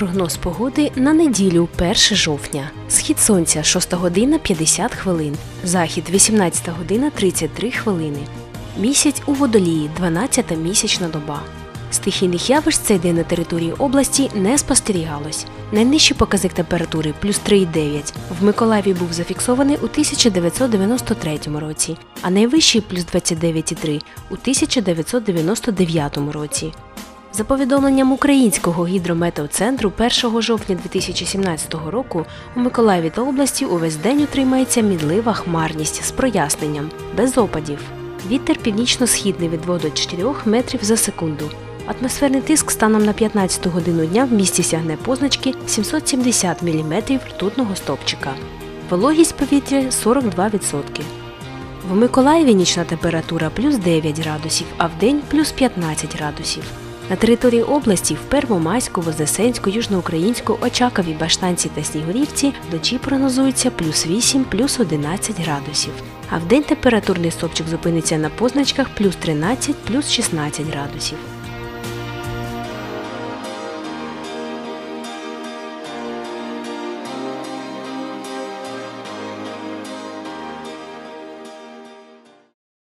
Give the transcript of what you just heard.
Прогноз погоди на неділю 1 жовтня. Схід сонця 6 година 50 хвилин. Захід 18 година 33 хвилини. Місяць у водолії 12 місячна доба. Стихійних явищ цей день на території області не спостерігалось. Найнижчий показник температури плюс 3,9 в Миколаєві був зафіксований у 1993 році, а найвищий плюс 29,3 у 1999 році. За повідомленням Українського гідрометеоцентру 1 жовтня 2017 року у Миколаєві та області увесь день утримається мінлива хмарність з проясненням, без опадів. Вітер північно-східний від 2 до 4 метрів за секунду. Атмосферний тиск станом на 15 годину дня в місті сягне позначки 770 мм ртутного стопчика. Вологість повітря 42%. В Миколаєві нічна температура плюс 9 градусів, а в день плюс 15 градусів. На території області в Первомайську, Вознесенську, Южноукраїнську, Очакові, Баштанці та Снігурівці вночі прогнозується плюс 8, плюс 11 градусів. А в день температурний стопчик зупиниться на позначках плюс 13, плюс 16 градусів.